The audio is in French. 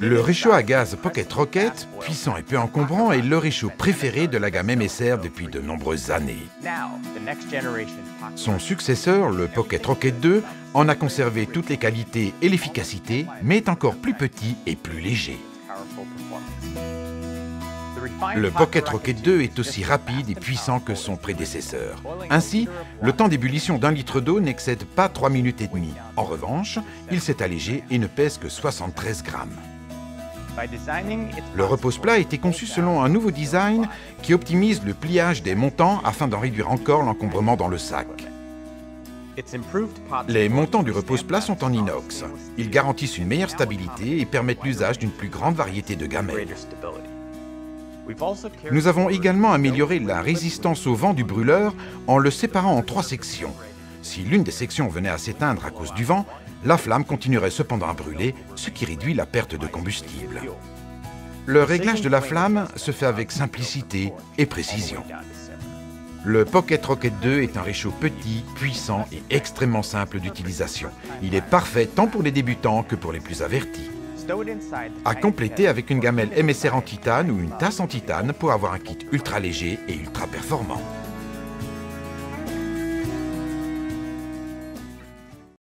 Le réchaud à gaz Pocket Rocket, puissant et peu encombrant, est le réchaud préféré de la gamme MSR depuis de nombreuses années. Son successeur, le Pocket Rocket 2, en a conservé toutes les qualités et l'efficacité, mais est encore plus petit et plus léger. Le Pocket Rocket 2 est aussi rapide et puissant que son prédécesseur. Ainsi, le temps d'ébullition d'un litre d'eau n'excède pas 3 minutes et demie. En revanche, il s'est allégé et ne pèse que 73 grammes. Le repose-plat a été conçu selon un nouveau design qui optimise le pliage des montants afin d'en réduire encore l'encombrement dans le sac. Les montants du repose-plat sont en inox. Ils garantissent une meilleure stabilité et permettent l'usage d'une plus grande variété de gamelles. Nous avons également amélioré la résistance au vent du brûleur en le séparant en trois sections. Si l'une des sections venait à s'éteindre à cause du vent, la flamme continuerait cependant à brûler, ce qui réduit la perte de combustible. Le réglage de la flamme se fait avec simplicité et précision. Le Pocket Rocket 2 est un réchaud petit, puissant et extrêmement simple d'utilisation. Il est parfait tant pour les débutants que pour les plus avertis. À compléter avec une gamelle MSR en titane ou une tasse en titane pour avoir un kit ultra léger et ultra performant.